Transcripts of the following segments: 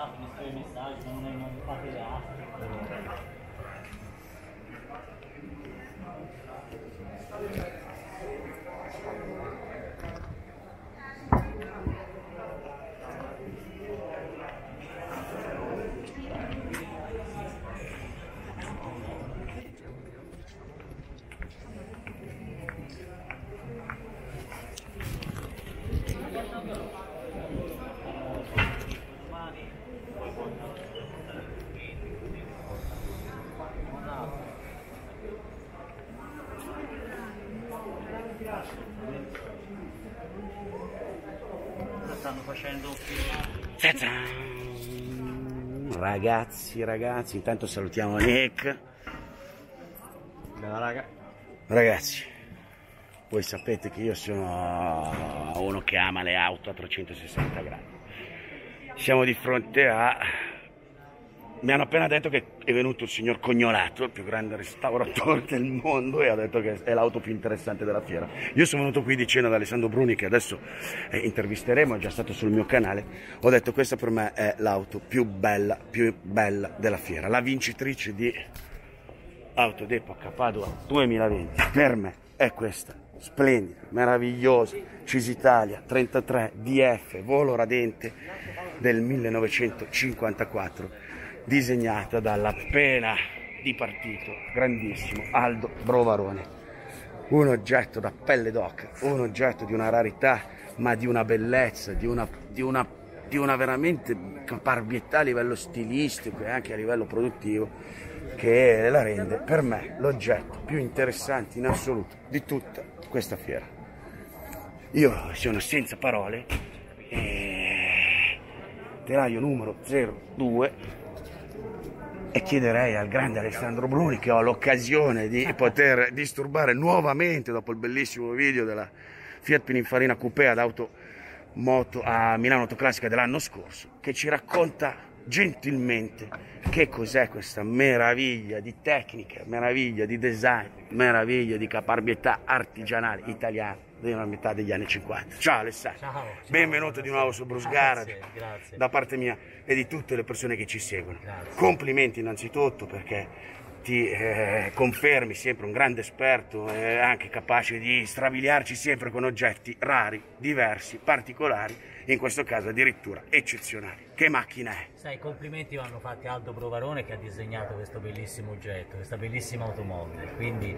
WhatsApp, mi scrive messaggi, non, non fate le aste. Stanno facendo Ragazzi, ragazzi, intanto salutiamo Nick. Bella raga. Ragazzi, voi sapete che io sono uno che ama le auto a 360 gradi. Siamo di fronte a mi hanno appena detto che è venuto il signor Cognolato, il più grande restauratore del mondo, e ha detto che è l'auto più interessante della fiera. Io sono venuto qui dicendo ad Alessandro Bruni, che adesso eh, intervisteremo, è già stato sul mio canale, ho detto questa per me è l'auto più bella, più bella della fiera, la vincitrice di Auto d'Epoca Padua 2020. Per me è questa, splendida, meravigliosa, Cisitalia 33 DF, volo radente del 1954 disegnata dall'appena dipartito grandissimo Aldo Brovarone. Un oggetto da pelle d'oca, un oggetto di una rarità, ma di una bellezza, di una, di una, di una veramente caparbietà a livello stilistico e anche a livello produttivo che la rende per me l'oggetto più interessante in assoluto di tutta questa fiera. Io sono senza parole, e telaio numero 02 e chiederei al grande Alessandro Bruni che ho l'occasione di poter disturbare nuovamente dopo il bellissimo video della Fiat Pininfarina Coupé ad auto moto a Milano Autoclassica dell'anno scorso che ci racconta gentilmente che cos'è questa meraviglia di tecnica, meraviglia di design, meraviglia di caparbietà artigianale italiana della metà degli anni 50. Ciao Alessandro, Ciao, ciao. benvenuto di nuovo su grazie. da parte mia e di tutte le persone che ci seguono. Grazie. Complimenti innanzitutto perché ti eh, confermi sempre un grande esperto e anche capace di strabiliarci sempre con oggetti rari, diversi, particolari, in questo caso addirittura eccezionali. Che macchina è? Sai, i complimenti vanno fatti a Aldo Provarone che ha disegnato questo bellissimo oggetto, questa bellissima automobile. Quindi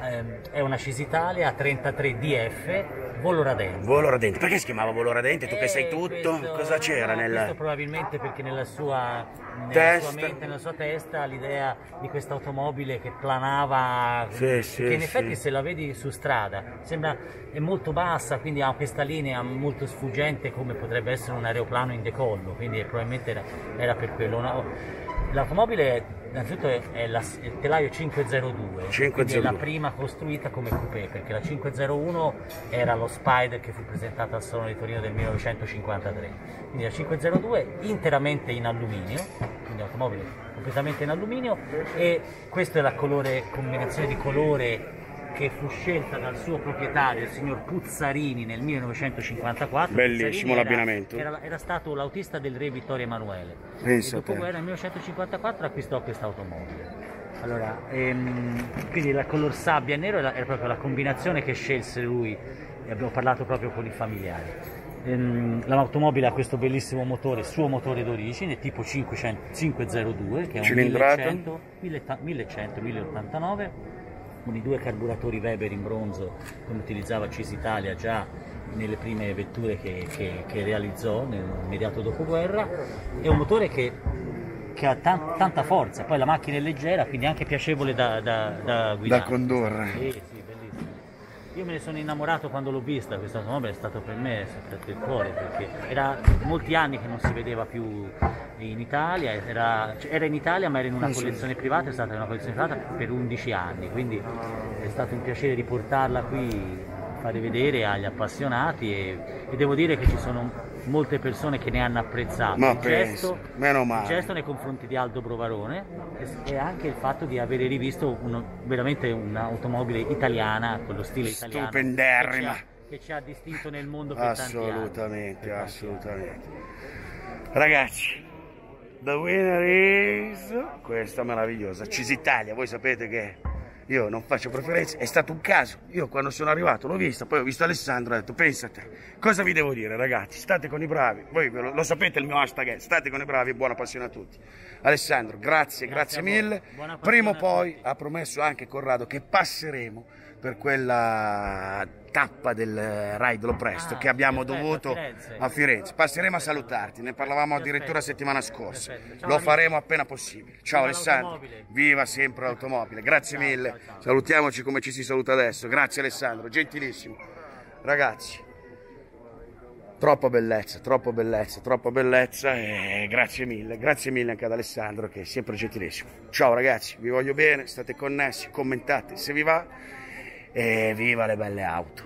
ehm, è una Cisitalia 33 DF, volo radente. Volo radente. Perché si chiamava volo radente? Tu che Eh, sai tutto? questo- Cosa c'era no, nel... Questo probabilmente perché nella sua, nella sua mente, nella sua testa, l'idea di questa automobile che planava, Sì, sì, che in sì. effetti se la vedi su strada sembra è molto bassa, quindi ha questa linea molto sfuggente come potrebbe essere un aeroplano in decollo, quindi probabilmente era, era per quello. Una- L'automobile innanzitutto è, è la- è il telaio 502, 502. quindi è la prima costruita come coupé, perché la 501 era lo Spider che fu presentato al Salone di Torino del 1953. Quindi la 502 interamente in alluminio, quindi automobile completamente in alluminio e questa è la colore, combinazione di colore che fu scelta dal suo proprietario, il signor Puzzarini, nel 1954. Bellissimo l'abbinamento. Era, era stato l'autista del re Vittorio Emanuele. Pensa e a te. dopoguerra nel 1954 acquistò questa automobile. Allora, ehm, quindi la color sabbia e nero era, era proprio la combinazione che scelse lui e abbiamo parlato proprio con i familiari. Ehm, L'automobile ha questo bellissimo motore, suo motore d'origine, tipo 500 502, che è un Cilindrata? 1100, 1100, 1089, con i due carburatori Weber in bronzo, come utilizzava Cisitalia già nelle prime vetture che, che- che realizzò nell'immediato dopoguerra. È un motore che, che ha tan- tanta forza, poi la macchina è leggera, quindi anche piacevole da, da, da guidare. Da condurre. Sì. Io me ne sono innamorato quando l'ho vista, questa automobile è stato per me sempre il cuore, perché era molti anni che non si vedeva più in Italia, era, cioè, era in Italia ma era in una collezione privata, è stata in una collezione privata per 11 anni, quindi è stato un piacere riportarla qui, fare vedere agli appassionati e, e devo dire che ci sono molte persone che ne hanno apprezzato Ma il, gesto, penso, meno male. il gesto nei confronti di Aldo Brovarone e, e anche il fatto di avere rivisto uno- veramente un'automobile italiana con lo stile italiano Stupenderrima. che ci ha, che ci ha distinto nel mondo per tanti anni. Assolutamente, assolutamente. Ragazzi, The winner is questa meravigliosa Cisitalia. Voi sapete che io non faccio preferenze, è stato un caso. Io quando sono arrivato l'ho vista, poi ho visto Alessandro e ho detto pensate, cosa vi devo dire ragazzi? State con i bravi. Voi lo, lo sapete il mio hashtag è state con i bravi e buona passione a tutti. Alessandro, grazie, grazie, grazie mille. Prima o poi ha promesso anche Corrado che passeremo per quella tappa del Ride Lo Presto ah, che abbiamo perfetto, dovuto a Firenze. a Firenze. Passeremo a salutarti, ne parlavamo perfetto. addirittura settimana scorsa. Ciao, Lo faremo appena possibile. Ciao Alessandro, viva sempre l'automobile. Grazie ciao, mille. Ciao, Salutiamoci come ci si saluta adesso. Grazie Alessandro, gentilissimo. Ragazzi, troppa bellezza, troppa bellezza, troppa bellezza e grazie mille, grazie mille anche ad Alessandro che è sempre gentilissimo. Ciao ragazzi, vi voglio bene, state connessi, commentate se vi va e viva le belle auto!